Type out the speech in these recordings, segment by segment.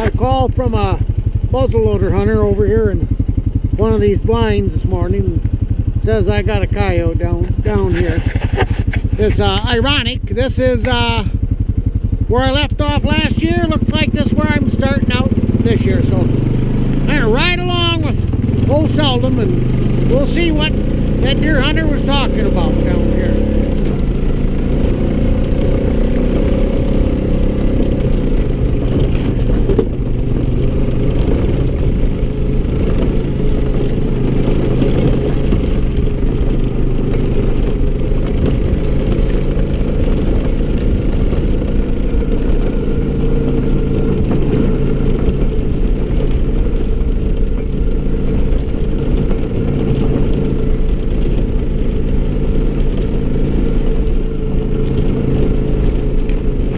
Got a call from a muzzleloader hunter over here in one of these blinds this morning. Says I got a coyote down down here. It's uh, ironic. This is uh, where I left off last year. Looks like this is where I'm starting out this year. So I'm gonna ride along with old Seldom and we'll see what that deer hunter was talking about down here.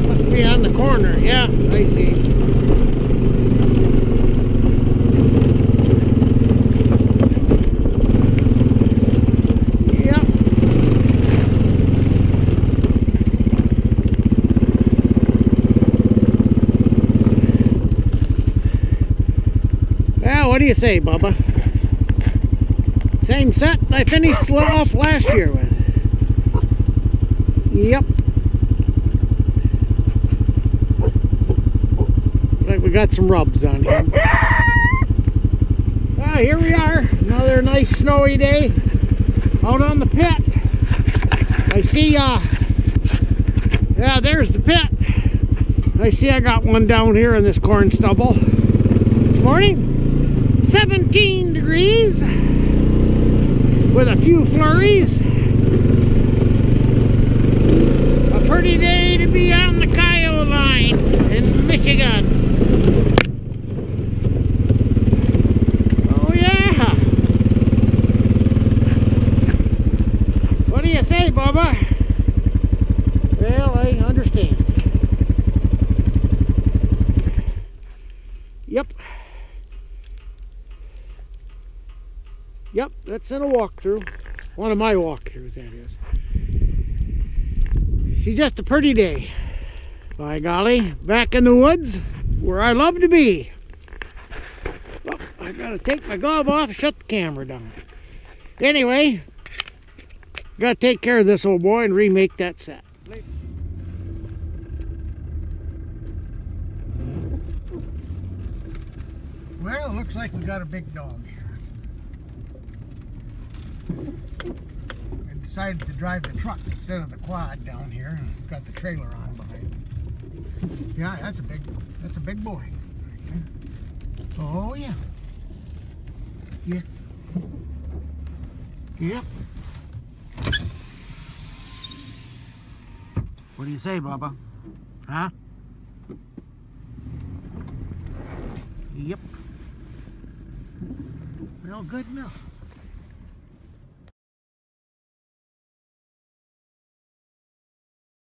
Must be on the corner. Yeah, I see. Well, what do you say, Bubba? Same set I finished off last year with. Yep. We got some rubs on him. Ah, here we are. Another nice snowy day out on the pit. I see, uh, yeah, there's the pit. I see I got one down here in this corn stubble. This morning, 17 degrees with a few flurries. A pretty day to be on the Kyle line in Michigan. Oh yeah. What do Bubba? Well, I understand. Yep. Yep, that's in a walkthrough. One of my walkthroughs, that is. She's just a pretty day. By golly, back in the woods where I love to be. Oh, I gotta take my glove off and shut the camera down. Anyway, gotta take care of this old boy and remake that set. Well, it looks like we got a big dog here. I decided to drive the truck instead of the quad down here got the trailer on behind. Yeah, that's a big that's a big boy. Oh yeah. Yeah. Yep. What do you say, Bubba? Huh? Yep. Well, good enough.